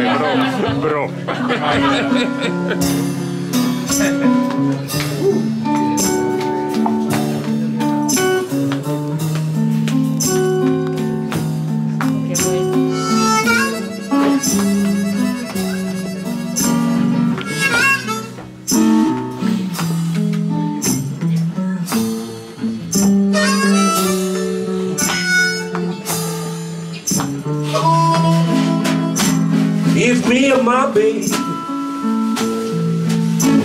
bro, bro. Me and my baby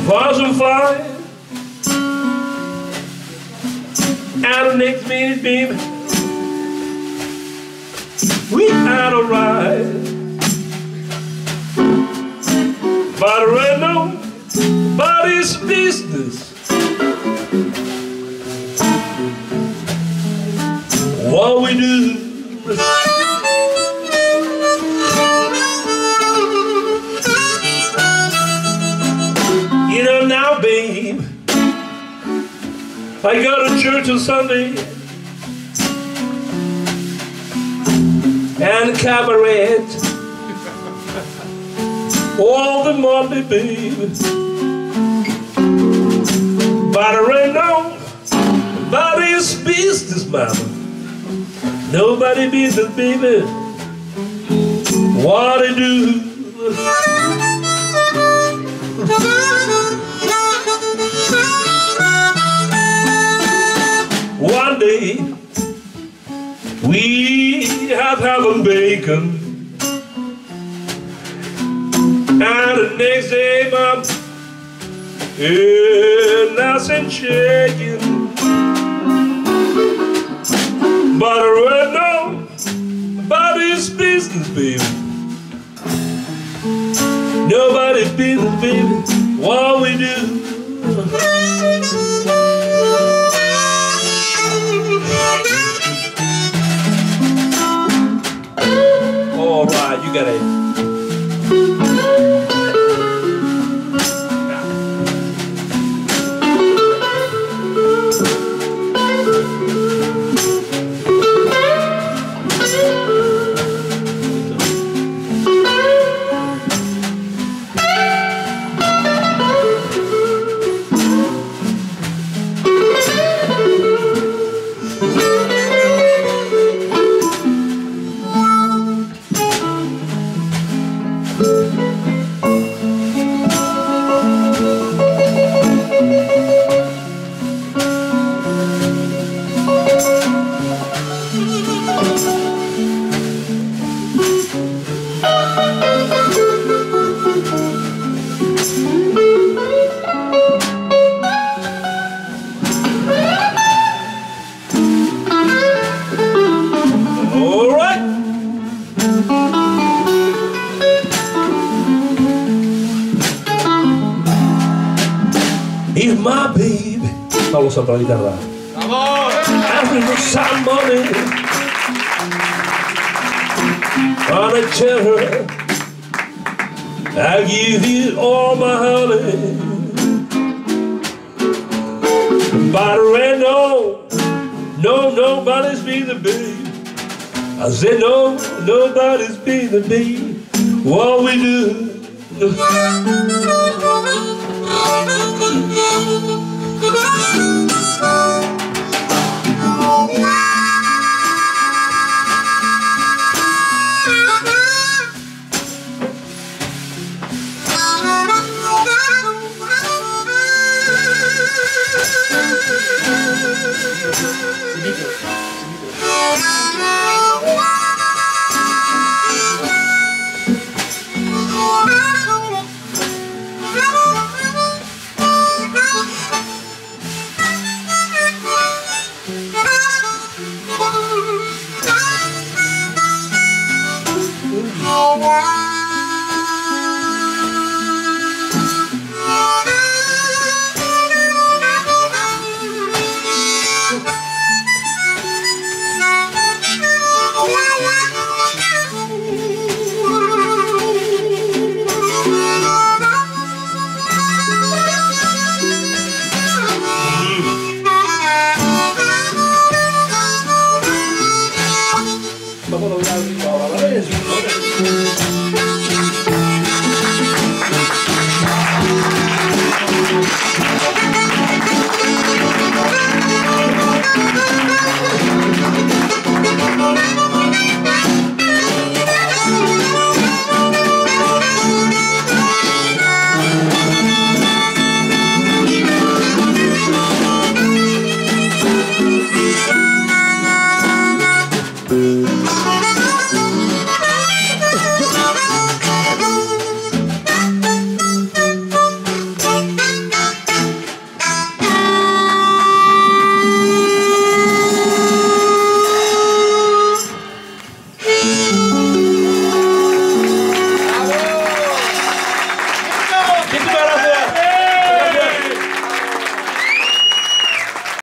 wasn't flying And the next minute, baby. We had a ride. But right now Body's business. What we do I go to church on Sunday and cabaret all the Monday, babe. But right now, that is business, mama. Nobody business, baby. What we have having bacon, and the next day, mom, yeah, nothing shaking. But right now, his business, baby. Nobody's business, baby. What we do. All All If my baby, Pablo Sanpa la chitarra. After some money, gonna tell her I give you all my honey. But right now, no, nobody's been the babe. I said no, nobody's been the babe. What we do? ridiculous. Thank you.